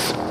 Science.